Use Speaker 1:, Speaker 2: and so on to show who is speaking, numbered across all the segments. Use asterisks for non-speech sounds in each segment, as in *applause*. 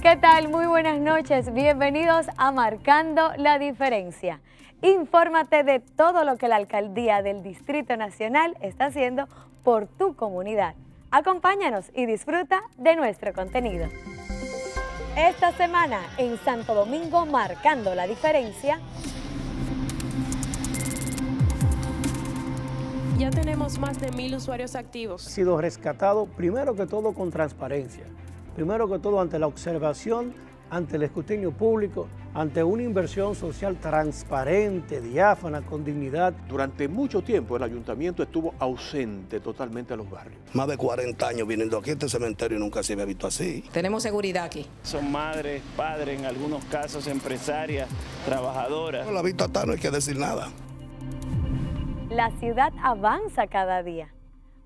Speaker 1: ¿Qué tal? Muy buenas noches. Bienvenidos a Marcando la Diferencia. Infórmate de todo lo que la Alcaldía del Distrito Nacional está haciendo por tu comunidad. Acompáñanos y disfruta de nuestro contenido. Esta semana en Santo Domingo, Marcando la Diferencia,
Speaker 2: Ya tenemos más de mil usuarios activos.
Speaker 3: Ha sido rescatado primero que todo con transparencia, primero que todo ante la observación, ante el escrutinio público, ante una inversión social transparente, diáfana, con dignidad.
Speaker 4: Durante mucho tiempo el ayuntamiento estuvo ausente totalmente de los barrios.
Speaker 5: Más de 40 años viniendo aquí a este cementerio y nunca se había visto así.
Speaker 6: Tenemos seguridad aquí.
Speaker 7: Son madres, padres, en algunos casos empresarias, trabajadoras.
Speaker 5: Con la vista está, no hay que decir nada.
Speaker 1: La ciudad avanza cada día.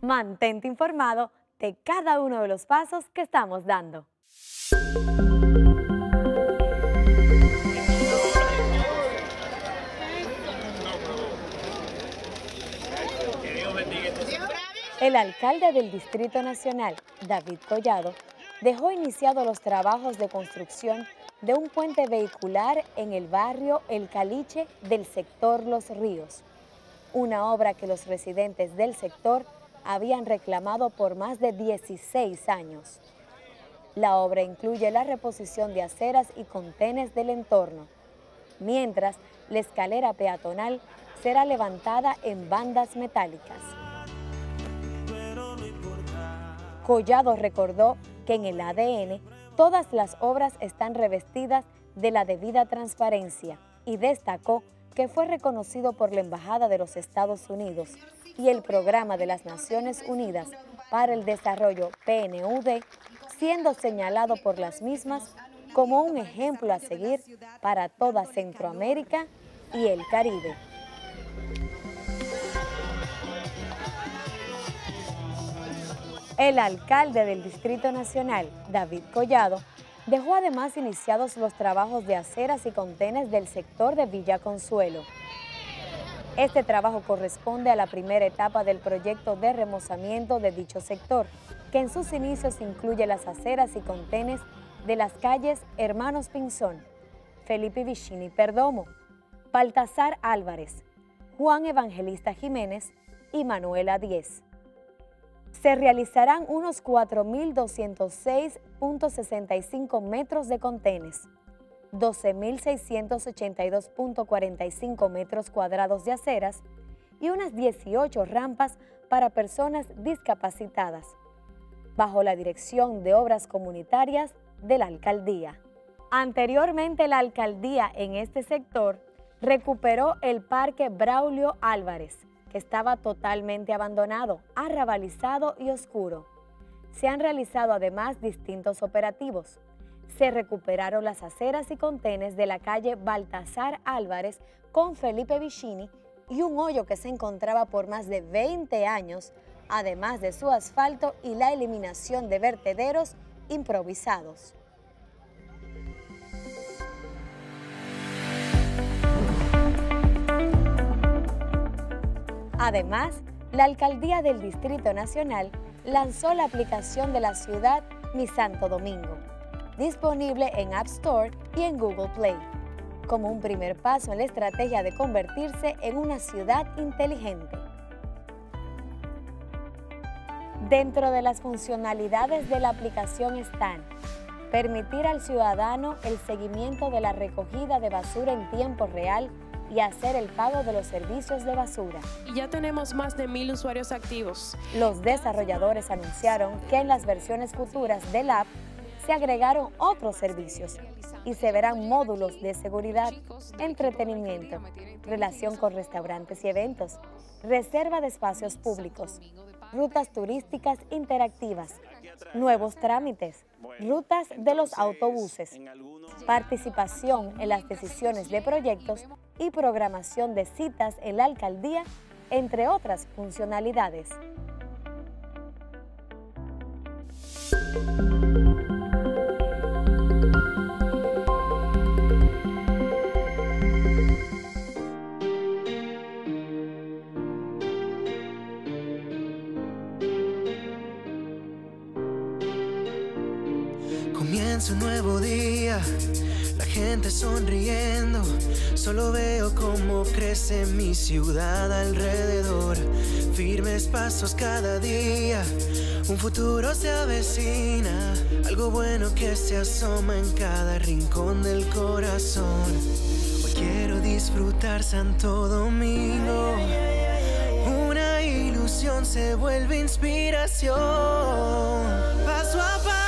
Speaker 1: Mantente informado de cada uno de los pasos que estamos dando. El alcalde del Distrito Nacional, David Collado, dejó iniciados los trabajos de construcción de un puente vehicular en el barrio El Caliche del sector Los Ríos, una obra que los residentes del sector habían reclamado por más de 16 años. La obra incluye la reposición de aceras y contenes del entorno, mientras la escalera peatonal será levantada en bandas metálicas. Collado recordó que en el ADN todas las obras están revestidas de la debida transparencia y destacó que fue reconocido por la Embajada de los Estados Unidos y el Programa de las Naciones Unidas para el Desarrollo PNUD, siendo señalado por las mismas como un ejemplo a seguir para toda Centroamérica y el Caribe. El alcalde del Distrito Nacional, David Collado, dejó además iniciados los trabajos de aceras y contenes del sector de Villa Consuelo. Este trabajo corresponde a la primera etapa del proyecto de remozamiento de dicho sector, que en sus inicios incluye las aceras y contenes de las calles Hermanos Pinzón, Felipe Vicini Perdomo, Baltasar Álvarez, Juan Evangelista Jiménez y Manuela Díez se realizarán unos 4.206.65 metros de contenes, 12.682.45 metros cuadrados de aceras y unas 18 rampas para personas discapacitadas, bajo la dirección de Obras Comunitarias de la Alcaldía. Anteriormente la Alcaldía en este sector recuperó el Parque Braulio Álvarez, que estaba totalmente abandonado, arrabalizado y oscuro. Se han realizado además distintos operativos. Se recuperaron las aceras y contenes de la calle Baltasar Álvarez con Felipe Vicini y un hoyo que se encontraba por más de 20 años, además de su asfalto y la eliminación de vertederos improvisados. Además, la Alcaldía del Distrito Nacional lanzó la aplicación de la ciudad Mi Santo Domingo, disponible en App Store y en Google Play, como un primer paso en la estrategia de convertirse en una ciudad inteligente. Dentro de las funcionalidades de la aplicación están permitir al ciudadano el seguimiento de la recogida de basura en tiempo real y hacer el pago de los servicios de basura.
Speaker 2: Y ya tenemos más de mil usuarios activos.
Speaker 1: Los desarrolladores anunciaron que en las versiones futuras del app se agregaron otros servicios y se verán módulos de seguridad, entretenimiento, relación con restaurantes y eventos, reserva de espacios públicos, rutas turísticas interactivas, nuevos trámites, rutas de los autobuses, participación en las decisiones de proyectos y programación de citas en la alcaldía, entre otras funcionalidades.
Speaker 6: Comienza un nuevo día, la gente sonriendo, solo veo cómo crece mi ciudad alrededor, firmes pasos cada día, un futuro se avecina, algo bueno que se asoma en cada rincón del corazón. Hoy quiero disfrutar Santo Domingo, una ilusión se vuelve inspiración, paso a paso,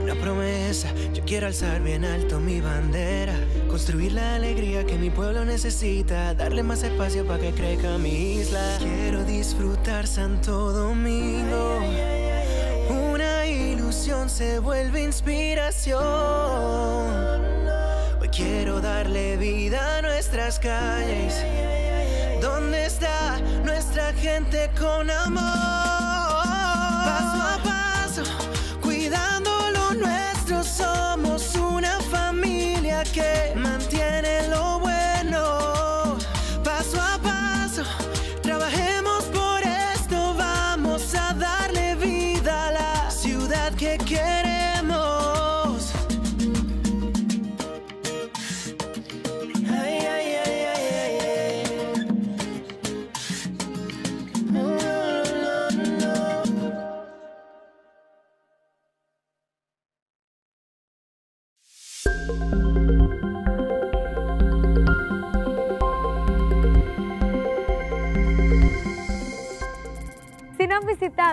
Speaker 6: una promesa. Yo quiero alzar bien alto mi bandera, construir la alegría que mi pueblo necesita, darle más espacio para que crezca mi isla. Quiero disfrutar Santo Domingo. Una ilusión se vuelve inspiración. Hoy quiero darle vida a nuestras calles. ¿Dónde está nuestra gente con amor? Paso a paso, que mantiene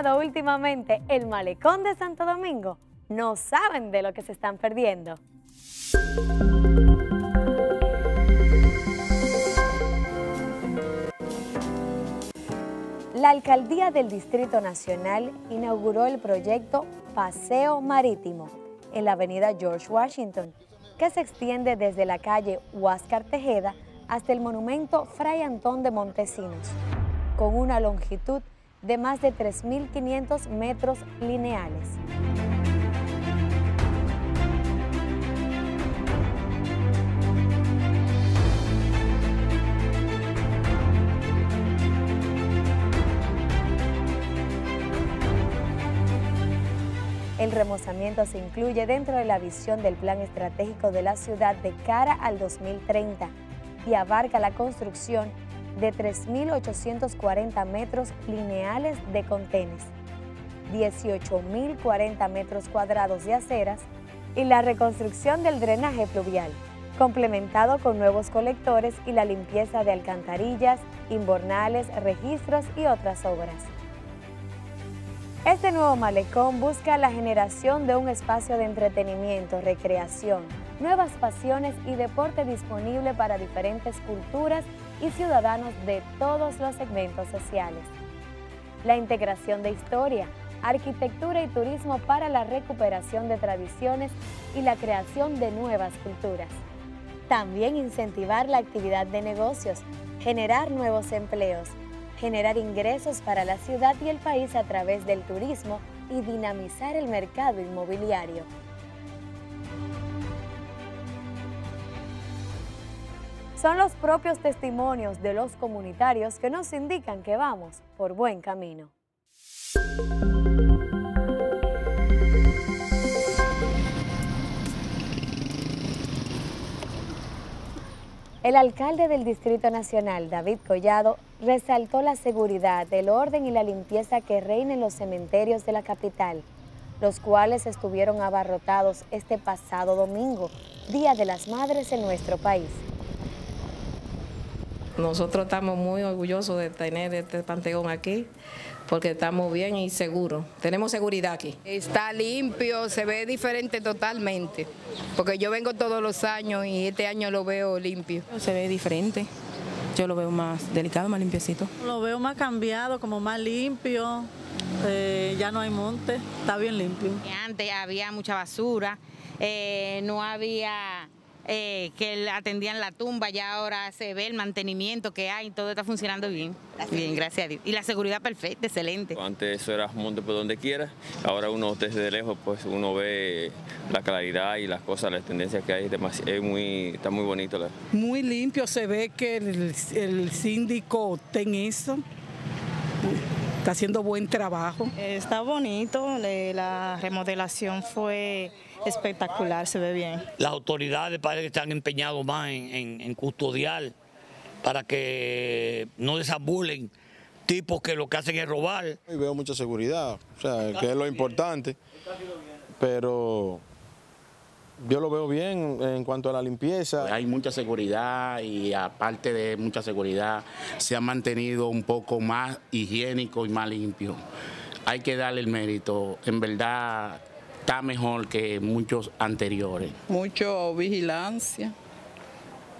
Speaker 1: últimamente el malecón de Santo Domingo, no saben de lo que se están perdiendo. La Alcaldía del Distrito Nacional inauguró el proyecto Paseo Marítimo en la avenida George Washington, que se extiende desde la calle Huáscar Tejeda hasta el monumento Fray Antón de Montesinos, con una longitud de más de 3.500 metros lineales. El remozamiento se incluye dentro de la visión del Plan Estratégico de la ciudad de cara al 2030 y abarca la construcción de 3.840 metros lineales de contenes, 18.040 metros cuadrados de aceras y la reconstrucción del drenaje pluvial, complementado con nuevos colectores y la limpieza de alcantarillas, inbornales, registros y otras obras. Este nuevo malecón busca la generación de un espacio de entretenimiento, recreación, nuevas pasiones y deporte disponible para diferentes culturas y ciudadanos de todos los segmentos sociales. La integración de historia, arquitectura y turismo para la recuperación de tradiciones y la creación de nuevas culturas. También incentivar la actividad de negocios, generar nuevos empleos, generar ingresos para la ciudad y el país a través del turismo y dinamizar el mercado inmobiliario. Son los propios testimonios de los comunitarios que nos indican que vamos por buen camino. El alcalde del Distrito Nacional, David Collado, resaltó la seguridad, el orden y la limpieza que reina en los cementerios de la capital, los cuales estuvieron abarrotados este pasado domingo, Día de las Madres en nuestro país.
Speaker 8: Nosotros estamos muy orgullosos de tener este panteón aquí porque estamos bien y seguros. Tenemos seguridad aquí.
Speaker 9: Está limpio, se ve diferente totalmente, porque yo vengo todos los años y este año lo veo limpio.
Speaker 10: Se ve diferente. Yo lo veo más delicado, más limpiecito.
Speaker 11: Lo veo más cambiado, como más limpio. eh, ya no hay monte, está bien limpio.
Speaker 12: Antes había mucha basura, eh, no había eh, que atendían la tumba, ya ahora se ve el mantenimiento que hay, todo está funcionando bien. Bien, gracias a Dios. Y la seguridad perfecta, excelente.
Speaker 13: Antes eso era monte por donde quiera, ahora uno desde lejos pues uno ve la claridad y las cosas, las tendencias que hay, es muy, está muy bonito.
Speaker 14: Muy limpio, se ve que el, el síndico ten eso está haciendo buen trabajo.
Speaker 15: Está bonito, la remodelación fue espectacular, se ve bien.
Speaker 16: Las autoridades parece que están empeñados más en, custodiar para que no desambulen tipos que lo que hacen es robar.
Speaker 17: Y veo mucha seguridad, o sea, que es lo importante, pero yo lo veo bien en cuanto a la limpieza.
Speaker 18: Hay mucha seguridad y aparte de mucha seguridad se ha mantenido un poco más higiénico y más limpio. Hay que darle el mérito, en verdad está mejor que muchos anteriores.
Speaker 19: Mucho vigilancia,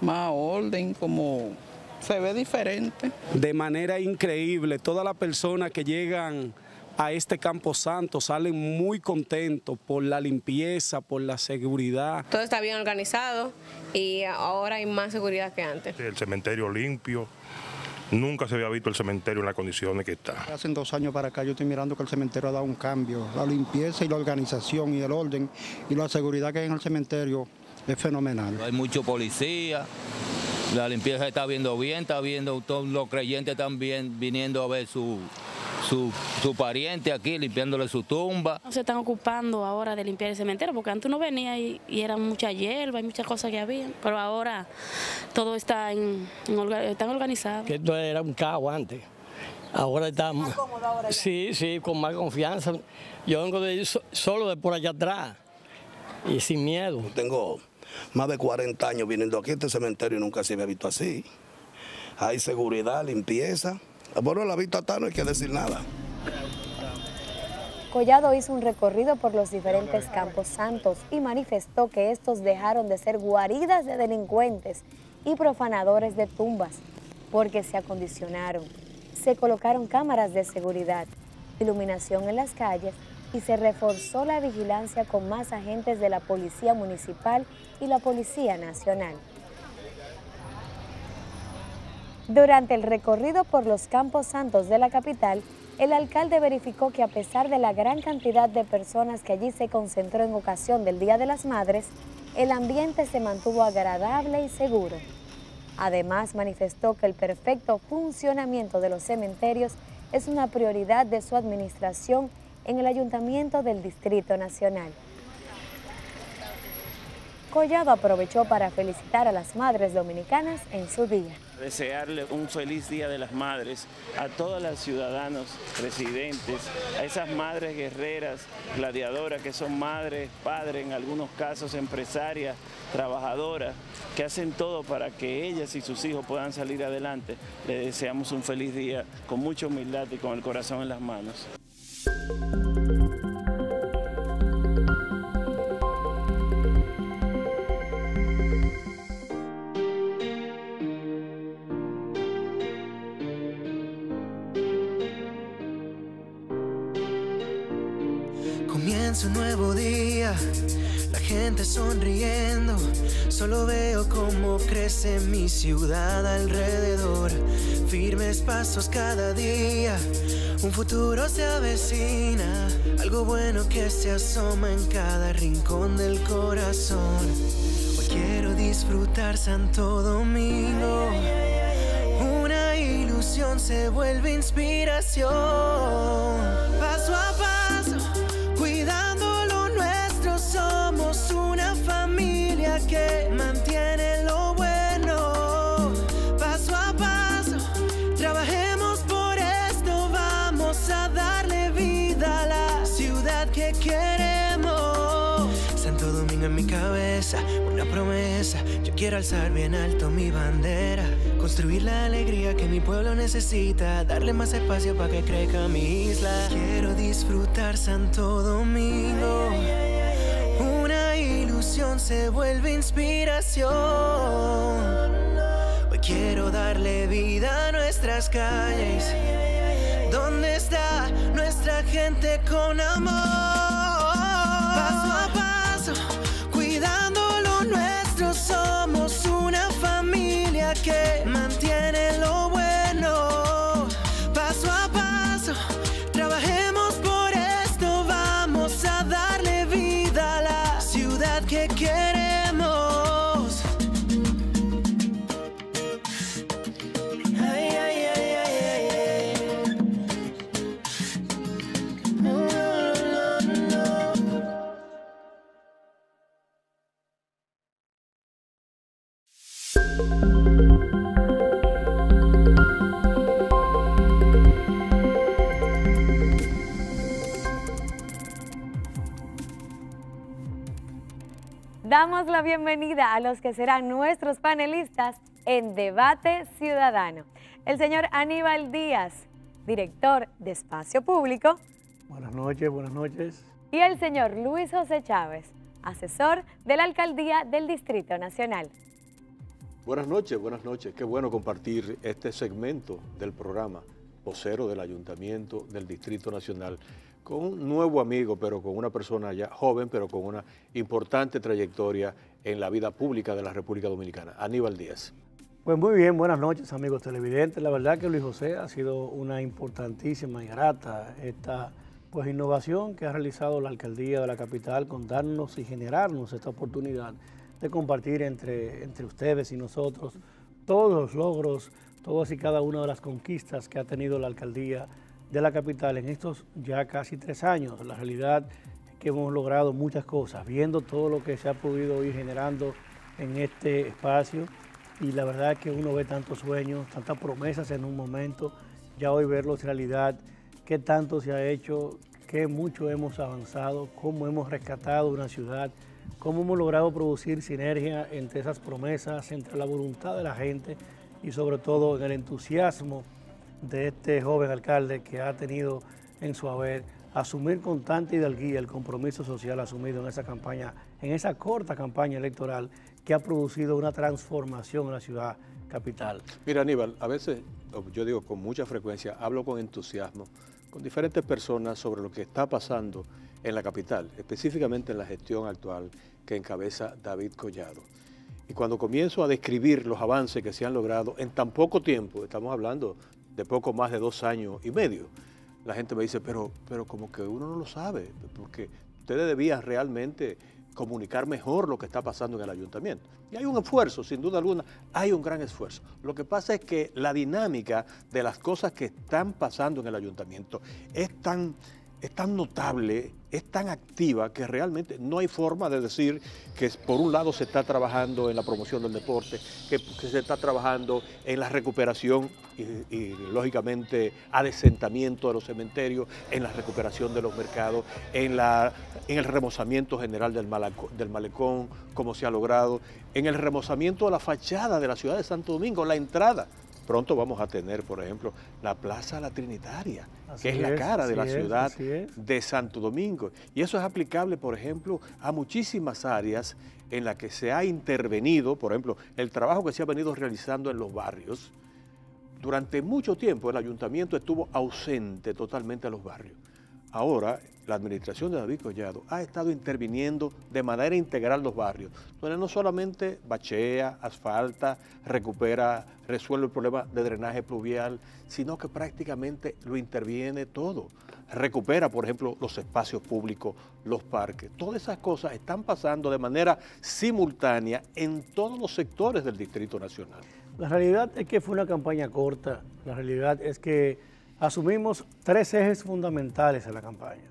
Speaker 19: más orden, como se ve diferente.
Speaker 20: De manera increíble, todas las personas que llegan a este Campo Santo salen muy contentos por la limpieza, por la seguridad.
Speaker 21: Todo está bien organizado y ahora hay más seguridad que antes.
Speaker 22: El cementerio limpio, Nunca se había visto el cementerio en las condiciones que está.
Speaker 23: Hace dos años para acá yo estoy mirando que el cementerio ha dado un cambio. La limpieza y la organización y el orden y la seguridad que hay en el cementerio es fenomenal.
Speaker 24: Hay mucho policía, la limpieza está viendo bien, está viendo todos los creyentes también viniendo a ver su, su, pariente aquí, limpiándole su tumba.
Speaker 25: Se están ocupando ahora de limpiar el cementerio, porque antes uno venía y, era mucha hierba y muchas cosas que había, pero ahora todo está en, organizado.
Speaker 26: Que esto era un caos antes. Ahora estamos. Sí, sí, con más confianza. Yo vengo de solo de por allá atrás y sin miedo.
Speaker 5: Tengo más de 40 años viniendo aquí a este cementerio y nunca se había visto así. Hay seguridad, limpieza. Bueno, la vista está, no hay que decir nada.
Speaker 1: Collado hizo un recorrido por los diferentes campos santos y manifestó que estos dejaron de ser guaridas de delincuentes y profanadores de tumbas, porque se acondicionaron, se colocaron cámaras de seguridad, iluminación en las calles y se reforzó la vigilancia con más agentes de la Policía Municipal y la Policía Nacional. Durante el recorrido por los campos santos de la capital, el alcalde verificó que a pesar de la gran cantidad de personas que allí se concentró en ocasión del Día de las Madres, el ambiente se mantuvo agradable y seguro. Además, manifestó que el perfecto funcionamiento de los cementerios es una prioridad de su administración en el Ayuntamiento del Distrito Nacional. Collado aprovechó para felicitar a las madres dominicanas en su día.
Speaker 7: Desearle un feliz Día de las Madres a todas las ciudadanos residentes, a esas madres guerreras, gladiadoras que son madres, padres, en algunos casos empresarias, trabajadoras, que hacen todo para que ellas y sus hijos puedan salir adelante. Le deseamos un feliz día con mucha humildad y con el corazón en las manos.
Speaker 6: Un nuevo día, la gente sonriendo, solo veo cómo crece mi ciudad alrededor, firmes pasos cada día un futuro se avecina, algo bueno que se asoma en cada rincón del corazón. Hoy quiero disfrutar Santo Domingo. Una ilusión se vuelve inspiración. Paso a paso, una promesa. Yo quiero alzar bien alto mi bandera, construir la alegría que mi pueblo necesita, darle más espacio para que crezca mi isla. Quiero disfrutar Santo Domingo. Una ilusión se vuelve inspiración. Hoy quiero darle vida a nuestras calles. ¿Dónde está nuestra gente con amor? Paso a paso que mantiene
Speaker 1: Damos la bienvenida a los que serán nuestros panelistas en Debate Ciudadano. El señor Aníbal Díaz, director de Espacio Público,
Speaker 27: Buenas noches, buenas noches.
Speaker 1: y el señor Luis José Chávez, asesor de la Alcaldía del Distrito Nacional.
Speaker 28: Buenas noches, buenas noches. Qué bueno compartir este segmento del programa vocero del Ayuntamiento del Distrito Nacional con un nuevo amigo, pero con una persona ya joven, pero con una importante trayectoria en la vida pública de la República Dominicana, Aníbal Díaz.
Speaker 27: Pues muy bien, buenas noches amigos televidentes. La verdad que Luis José ha sido una importantísima y grata esta pues innovación que ha realizado la alcaldía de la capital con darnos y generarnos esta oportunidad de compartir entre, entre ustedes y nosotros todos los logros, todas y cada una de las conquistas que ha tenido la alcaldía de la capital en estos ya casi tres años. La realidad es que hemos logrado muchas cosas, viendo todo lo que se ha podido ir generando en este espacio y la verdad es que uno ve tantos sueños, tantas promesas en un momento, ya hoy verlos realidad, qué tanto se ha hecho, qué mucho hemos avanzado, cómo hemos rescatado una ciudad, cómo hemos logrado producir sinergia entre esas promesas, entre la voluntad de la gente y sobre todo en el entusiasmo de este joven alcalde que ha tenido en su haber asumir con tanta hidalguía el compromiso social asumido en esa campaña, en esa corta campaña electoral que ha producido una transformación en la ciudad capital.
Speaker 28: Mira, Aníbal, a veces, yo digo con mucha frecuencia, hablo con entusiasmo con diferentes personas sobre lo que está pasando en la capital, específicamente en la gestión actual que encabeza David Collado. Y cuando comienzo a describir los avances que se han logrado en tan poco tiempo, estamos hablando de poco más de dos años y medio, la gente me dice, pero, pero como que uno no lo sabe, porque ustedes debían realmente comunicar mejor lo que está pasando en el ayuntamiento. Y hay un esfuerzo, sin duda alguna, hay un gran esfuerzo. Lo que pasa es que la dinámica de las cosas que están pasando en el ayuntamiento es tan, es tan notable, es tan activa, que realmente no hay forma de decir que por un lado se está trabajando en la promoción del deporte, que, se está trabajando en la recuperación y, lógicamente adesentamiento de los cementerios, en la recuperación de los mercados, en, el remozamiento general del, del malecón, como se ha logrado, en el remozamiento de la fachada de la ciudad de Santo Domingo, la entrada. Pronto vamos a tener, por ejemplo, la Plaza La Trinitaria,
Speaker 27: Así
Speaker 28: que es, la cara de la
Speaker 27: es,
Speaker 28: ciudad de Santo Domingo. Y eso es aplicable, por ejemplo, a muchísimas áreas en las que se ha intervenido, por ejemplo, el trabajo que se ha venido realizando en los barrios. Durante mucho tiempo el ayuntamiento estuvo ausente totalmente a los barrios. Ahora la administración de David Collado ha estado interviniendo de manera integral los barrios, donde no solamente bachea, asfalta, recupera, resuelve el problema de drenaje pluvial, sino que prácticamente lo interviene todo. Recupera, por ejemplo, los espacios públicos, los parques. Todas esas cosas están pasando de manera simultánea en todos los sectores del Distrito Nacional.
Speaker 27: La realidad es que fue una campaña corta. La realidad es que asumimos tres ejes fundamentales en la campaña.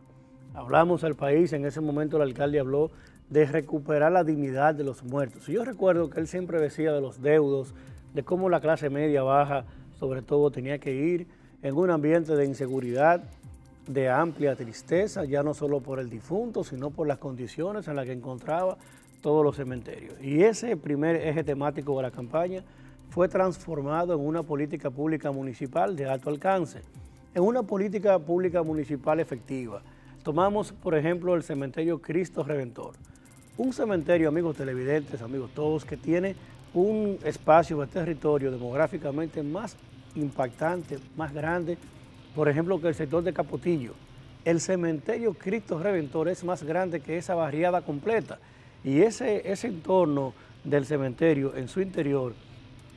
Speaker 27: Hablamos al país, en ese momento el alcalde habló de recuperar la dignidad de los muertos. Yo recuerdo que él siempre decía de los deudos, de cómo la clase media baja, sobre todo, tenía que ir en un ambiente de inseguridad, de amplia tristeza, ya no solo por el difunto, sino por las condiciones en las que encontraba todos los cementerios. Y ese primer eje temático de la campaña fue transformado en una política pública municipal de alto alcance, en una política pública municipal efectiva. Tomamos, por ejemplo, el cementerio Cristo Redentor. Un cementerio, amigos televidentes, amigos todos, que tiene un espacio de territorio demográficamente más impactante, más grande, por ejemplo, que el sector de Capotillo. El cementerio Cristo Redentor es más grande que esa barriada completa. Y ese, ese entorno del cementerio en su interior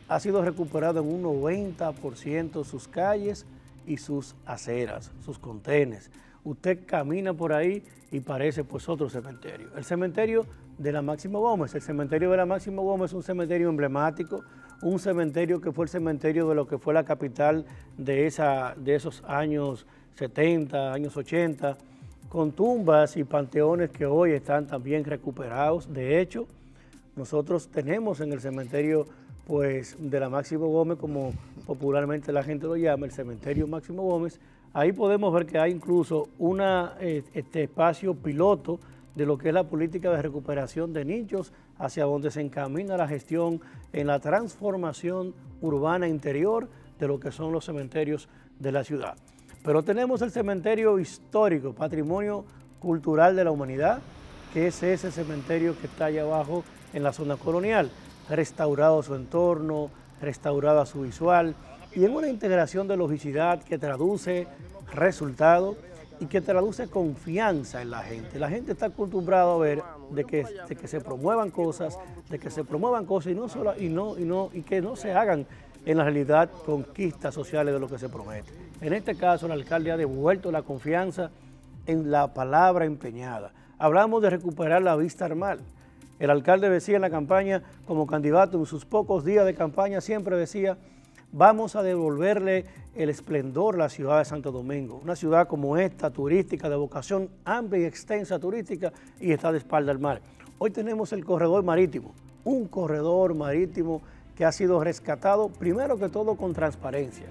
Speaker 27: ha sido recuperado en un 90% sus calles y sus aceras, sus contenes. Usted camina por ahí y parece pues otro cementerio. El cementerio de la Máximo Gómez, el cementerio de la Máximo Gómez es un cementerio emblemático, un cementerio que fue el cementerio de lo que fue la capital de, esa, de esos años 70, años 80, con tumbas y panteones que hoy están también recuperados. De hecho, nosotros tenemos en el cementerio pues, de la Máximo Gómez, como popularmente la gente lo llama, el cementerio Máximo Gómez, ahí podemos ver que hay incluso una, eh, este espacio piloto de lo que es la política de recuperación de nichos, hacia donde se encamina la gestión en la transformación urbana interior de lo que son los cementerios de la ciudad. Pero tenemos el cementerio histórico, patrimonio cultural de la humanidad, que es ese cementerio que está allá abajo en la zona colonial, restaurado su entorno, restaurada su visual y en una integración de logicidad que traduce resultados y que traduce confianza en la gente. La gente está acostumbrada a ver de que, que se promuevan cosas, de que se promuevan cosas y no solo y no y no y que no se hagan en la realidad conquistas sociales de lo que se promete. En este caso, el alcalde ha devuelto la confianza en la palabra empeñada. Hablamos de recuperar la vista armal. El alcalde decía en la campaña, como candidato en sus pocos días de campaña, siempre decía, vamos a devolverle el esplendor a la ciudad de Santo Domingo. Una ciudad como esta, turística, de vocación amplia y extensa turística, y está de espalda al mar. Hoy tenemos el corredor marítimo, un corredor marítimo que ha sido rescatado primero que todo con transparencia,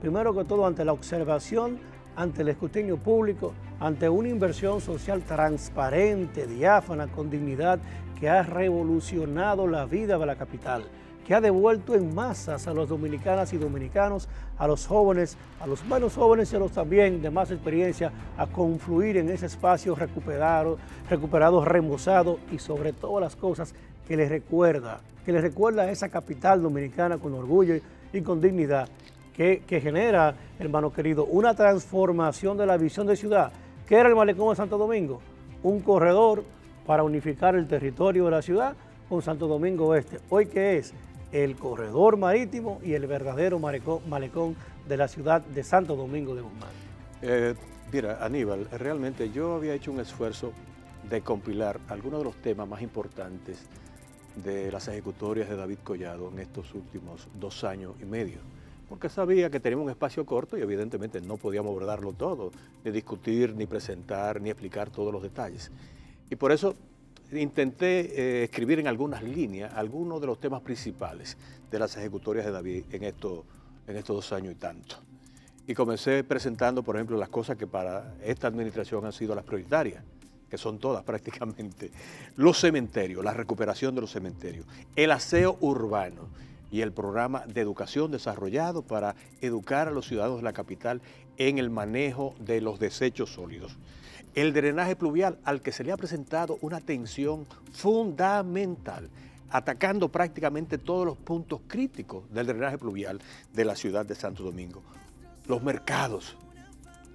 Speaker 27: primero que todo ante la observación, ante el escrutinio público, ante una inversión social transparente, diáfana, con dignidad, que ha revolucionado la vida de la capital, que ha devuelto en masas a los dominicanas y dominicanos, a los jóvenes, a los menos jóvenes y a los también de más experiencia, a confluir en ese espacio recuperado, recuperado, remozado y sobre todas las cosas que les recuerda, que les recuerda a esa capital dominicana con orgullo y con dignidad, que, genera, hermano querido, una transformación de la visión de ciudad. ¿Qué era el malecón de Santo Domingo? Un corredor para unificar el territorio de la ciudad con Santo Domingo Oeste. Hoy que es el corredor marítimo y el verdadero malecón, de la ciudad de Santo Domingo de Guzmán.
Speaker 28: Eh, mira, Aníbal, realmente yo había hecho un esfuerzo de compilar algunos de los temas más importantes de las ejecutorias de David Collado en estos últimos dos años y medio, porque sabía que teníamos un espacio corto y evidentemente no podíamos abordarlo todo, ni discutir, ni presentar, ni explicar todos los detalles. Y por eso intenté eh, escribir en algunas líneas algunos de los temas principales de las ejecutorias de David en, en estos dos años y tanto. Y comencé presentando, por ejemplo, las cosas que para esta administración han sido las prioritarias que son todas *laughs* prácticamente, los cementerios, la recuperación de los cementerios, el aseo urbano y el programa de educación desarrollado para educar a los ciudadanos de la capital en el manejo de los desechos sólidos. El drenaje pluvial al que se le ha presentado una atención fundamental, atacando prácticamente todos los puntos críticos del drenaje pluvial de la ciudad de Santo Domingo. Los mercados,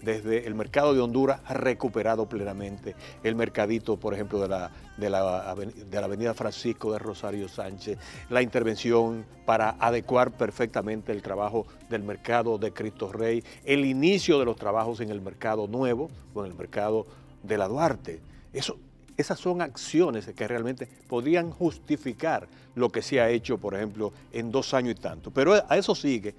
Speaker 28: desde el mercado de Honduras recuperado plenamente el mercadito, por ejemplo, de la, de la, de la avenida Francisco de Rosario Sánchez, la intervención para adecuar perfectamente el trabajo del mercado de Cristo Rey, el inicio de los trabajos en el mercado nuevo o en el mercado de la Duarte. Eso, esas son acciones que realmente podrían justificar lo que se ha hecho, por ejemplo, en dos años y tanto. Pero a eso sigue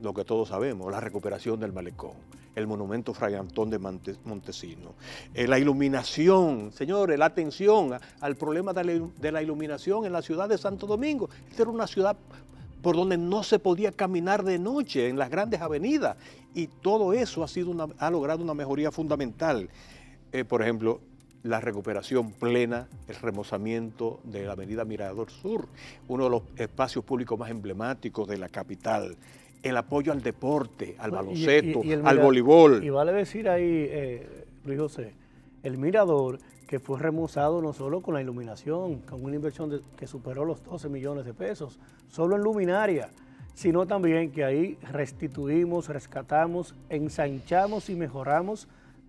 Speaker 28: lo que todos sabemos, la recuperación del malecón, el monumento Fray Antón de Montesino, eh, la iluminación, señores, la atención al problema de la iluminación en la ciudad de Santo Domingo. Esta era una ciudad por donde no se podía caminar de noche en las grandes avenidas y todo eso ha, sido ha logrado una mejoría fundamental. Eh, por ejemplo, la recuperación plena, el remozamiento de la avenida Mirador Sur, uno de los espacios públicos más emblemáticos de la capital el apoyo al deporte, al baloncesto, al voleibol.
Speaker 27: Y vale decir ahí, eh, Luis José, el mirador que fue remozado no solo con la iluminación, con una inversión que superó los 12 millones de pesos, solo en luminaria, sino también que ahí restituimos, rescatamos, ensanchamos y mejoramos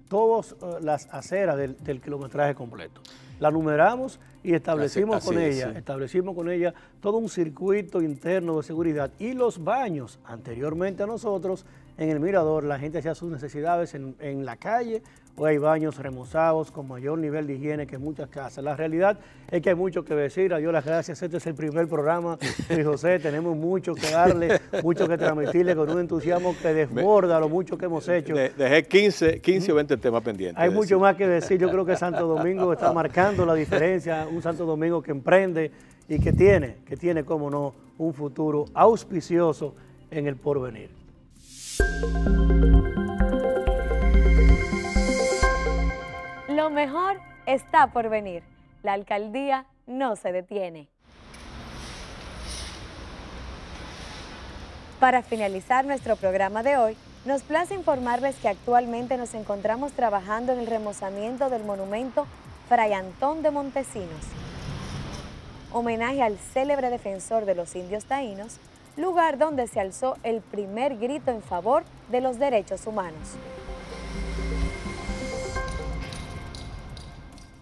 Speaker 27: todas eh, las aceras del, del kilometraje completo. la numeramos y establecimos
Speaker 28: Así-
Speaker 27: con
Speaker 28: es,
Speaker 27: ella,
Speaker 28: sí.
Speaker 27: establecimos con ella todo un circuito interno de seguridad y los baños anteriormente a nosotros en el mirador la gente hacía sus necesidades en, en la calle o hay baños remozados con mayor nivel de higiene que muchas casas. La realidad es que hay mucho que decir, a Dios las gracias, este es el primer programa *laughs* de José, tenemos mucho que darle, mucho que transmitirle con un entusiasmo que desborda lo mucho que hemos hecho.
Speaker 28: De- dejé 15, 15 o 20 temas pendientes.
Speaker 27: Hay mucho
Speaker 28: decir.
Speaker 27: más que decir. Yo creo que Santo Domingo está marcando la diferencia. Un Santo Domingo que emprende y que tiene, que tiene, como no, un futuro auspicioso en el porvenir.
Speaker 1: Lo mejor está por venir. La alcaldía no se detiene. Para finalizar nuestro programa de hoy, nos place informarles que actualmente nos encontramos trabajando en el remozamiento del monumento Fray Antón de Montesinos. Homenaje al célebre defensor de los indios taínos, lugar donde se alzó el primer grito en favor de los derechos humanos.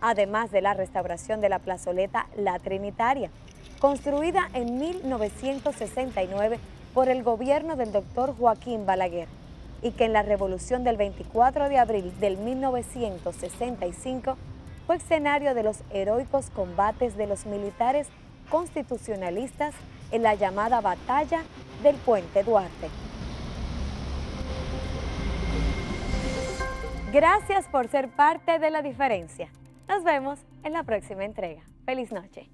Speaker 1: además de la restauración de la plazoleta La Trinitaria, construida en 1969 por el gobierno del doctor Joaquín Balaguer y que en la revolución del 24 de abril del 1965 fue escenario de los heroicos combates de los militares constitucionalistas en la llamada Batalla del Puente Duarte. Gracias por ser parte de la diferencia. Nos vemos en la próxima entrega. Feliz noche.